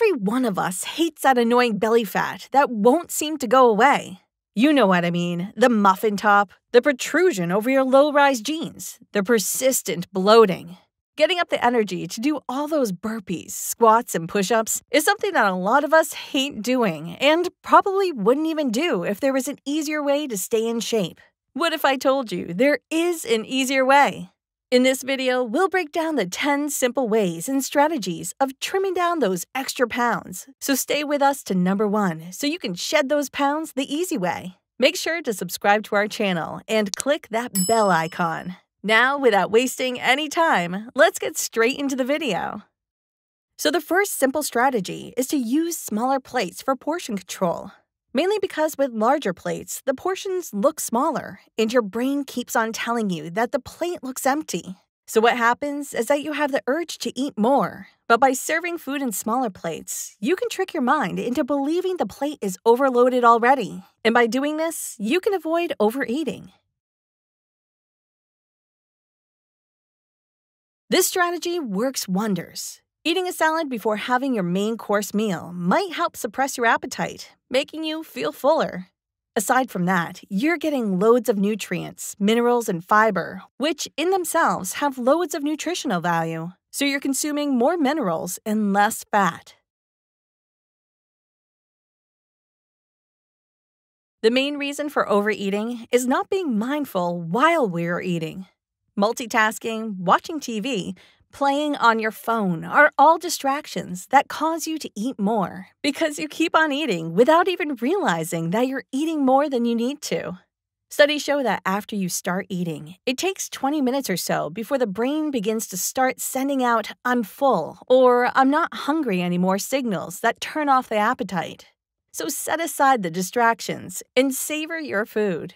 every one of us hates that annoying belly fat that won't seem to go away. You know what I mean the muffin top, the protrusion over your low rise jeans, the persistent bloating. Getting up the energy to do all those burpees, squats, and push ups is something that a lot of us hate doing and probably wouldn't even do if there was an easier way to stay in shape. What if I told you there is an easier way? In this video, we'll break down the 10 simple ways and strategies of trimming down those extra pounds. So stay with us to number one so you can shed those pounds the easy way. Make sure to subscribe to our channel and click that bell icon. Now, without wasting any time, let's get straight into the video. So the first simple strategy is to use smaller plates for portion control. Mainly because with larger plates, the portions look smaller, and your brain keeps on telling you that the plate looks empty. So, what happens is that you have the urge to eat more. But by serving food in smaller plates, you can trick your mind into believing the plate is overloaded already. And by doing this, you can avoid overeating. This strategy works wonders. Eating a salad before having your main course meal might help suppress your appetite, making you feel fuller. Aside from that, you're getting loads of nutrients, minerals, and fiber, which in themselves have loads of nutritional value. So you're consuming more minerals and less fat. The main reason for overeating is not being mindful while we're eating. Multitasking, watching TV, playing on your phone are all distractions that cause you to eat more because you keep on eating without even realizing that you're eating more than you need to. Studies show that after you start eating, it takes 20 minutes or so before the brain begins to start sending out I'm full or I'm not hungry anymore signals that turn off the appetite. So set aside the distractions and savor your food.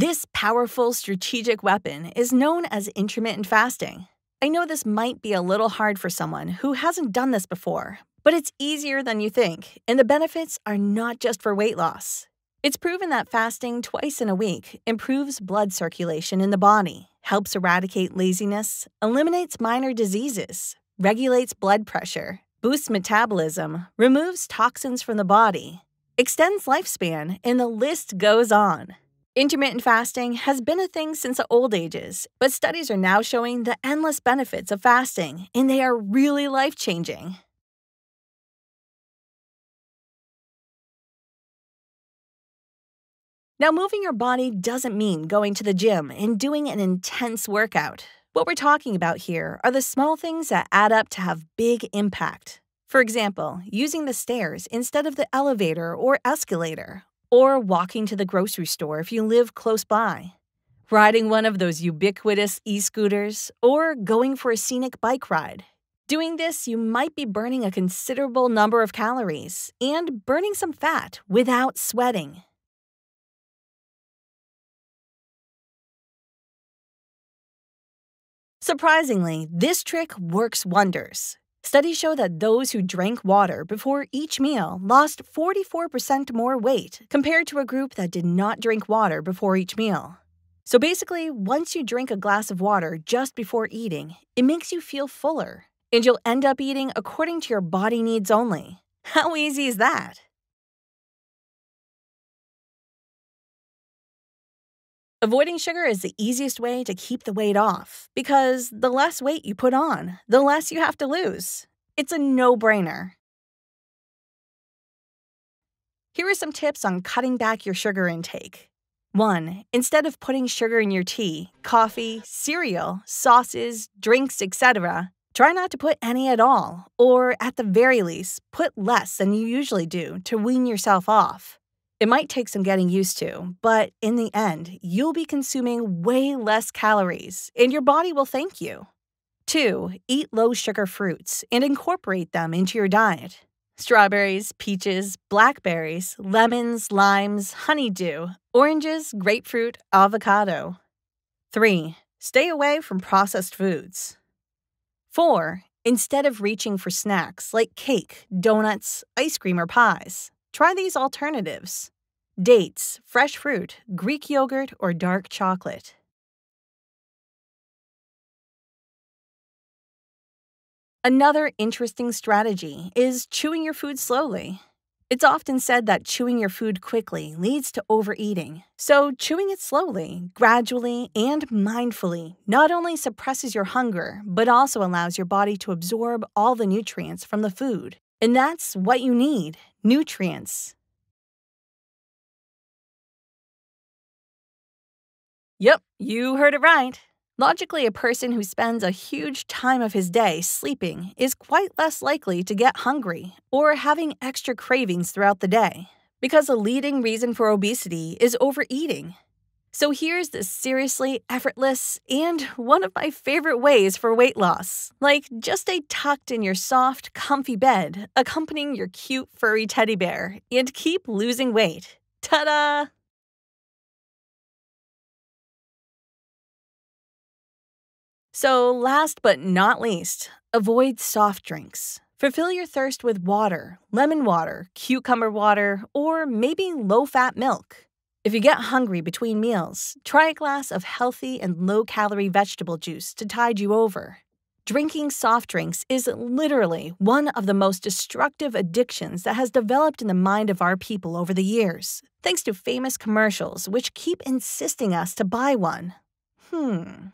This powerful strategic weapon is known as intermittent fasting. I know this might be a little hard for someone who hasn't done this before, but it's easier than you think, and the benefits are not just for weight loss. It's proven that fasting twice in a week improves blood circulation in the body, helps eradicate laziness, eliminates minor diseases, regulates blood pressure, boosts metabolism, removes toxins from the body, extends lifespan, and the list goes on. Intermittent fasting has been a thing since the old ages, but studies are now showing the endless benefits of fasting, and they are really life changing. Now, moving your body doesn't mean going to the gym and doing an intense workout. What we're talking about here are the small things that add up to have big impact. For example, using the stairs instead of the elevator or escalator, or walking to the grocery store if you live close by, riding one of those ubiquitous e scooters, or going for a scenic bike ride. Doing this, you might be burning a considerable number of calories and burning some fat without sweating. Surprisingly, this trick works wonders. Studies show that those who drank water before each meal lost 44% more weight compared to a group that did not drink water before each meal. So basically, once you drink a glass of water just before eating, it makes you feel fuller, and you'll end up eating according to your body needs only. How easy is that? Avoiding sugar is the easiest way to keep the weight off because the less weight you put on, the less you have to lose. It's a no brainer. Here are some tips on cutting back your sugar intake. 1. Instead of putting sugar in your tea, coffee, cereal, sauces, drinks, etc., try not to put any at all, or at the very least, put less than you usually do to wean yourself off. It might take some getting used to, but in the end, you'll be consuming way less calories, and your body will thank you. 2. Eat low sugar fruits and incorporate them into your diet. Strawberries, peaches, blackberries, lemons, limes, honeydew, oranges, grapefruit, avocado. 3. Stay away from processed foods. 4. Instead of reaching for snacks like cake, donuts, ice cream, or pies, Try these alternatives dates, fresh fruit, Greek yogurt, or dark chocolate. Another interesting strategy is chewing your food slowly. It's often said that chewing your food quickly leads to overeating. So, chewing it slowly, gradually, and mindfully not only suppresses your hunger, but also allows your body to absorb all the nutrients from the food. And that's what you need nutrients. Yep, you heard it right. Logically, a person who spends a huge time of his day sleeping is quite less likely to get hungry or having extra cravings throughout the day, because a leading reason for obesity is overeating. So here's the seriously effortless and one of my favorite ways for weight loss. Like just stay tucked in your soft, comfy bed, accompanying your cute furry teddy bear, and keep losing weight. Ta da! So, last but not least, avoid soft drinks. Fulfill your thirst with water, lemon water, cucumber water, or maybe low fat milk. If you get hungry between meals, try a glass of healthy and low calorie vegetable juice to tide you over. Drinking soft drinks is literally one of the most destructive addictions that has developed in the mind of our people over the years, thanks to famous commercials which keep insisting us to buy one. Hmm.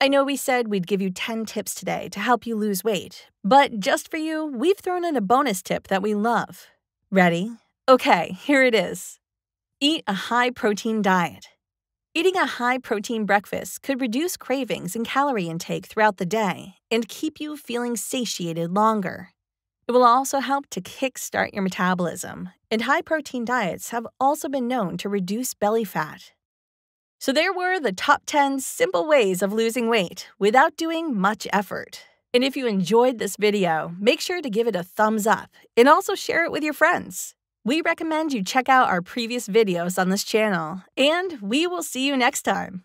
I know we said we'd give you 10 tips today to help you lose weight, but just for you, we've thrown in a bonus tip that we love. Ready? Okay, here it is. Eat a high protein diet. Eating a high protein breakfast could reduce cravings and calorie intake throughout the day and keep you feeling satiated longer. It will also help to kickstart your metabolism, and high protein diets have also been known to reduce belly fat. So, there were the top 10 simple ways of losing weight without doing much effort. And if you enjoyed this video, make sure to give it a thumbs up and also share it with your friends. We recommend you check out our previous videos on this channel, and we will see you next time.